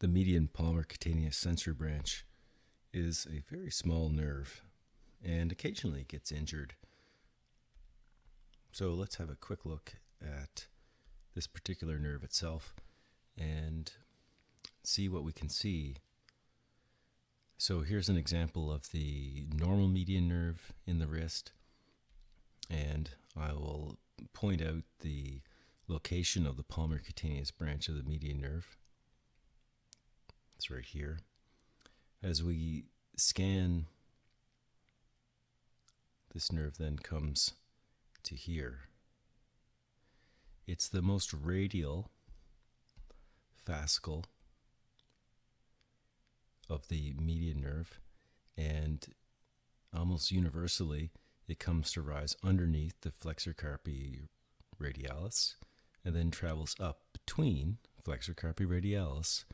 The median palmar cutaneous sensory branch is a very small nerve and occasionally gets injured. So let's have a quick look at this particular nerve itself and see what we can see. So here's an example of the normal median nerve in the wrist and I will point out the location of the palmar cutaneous branch of the median nerve. Right here. As we scan, this nerve then comes to here. It's the most radial fascicle of the median nerve, and almost universally it comes to rise underneath the flexor carpi radialis and then travels up between flexor carpi radialis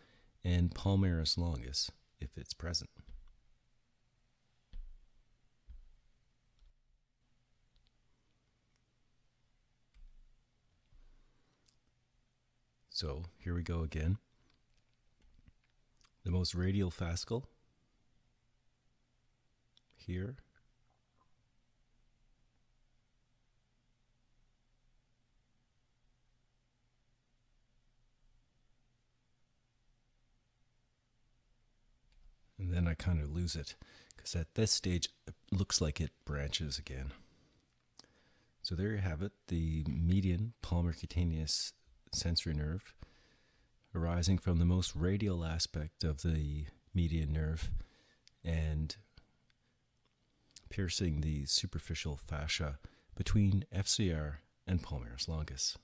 and palmaris longus if it's present. So here we go again. The most radial fascicle here kind of lose it because at this stage it looks like it branches again. So there you have it, the median palmar cutaneous sensory nerve arising from the most radial aspect of the median nerve and piercing the superficial fascia between FCR and palmaris longus.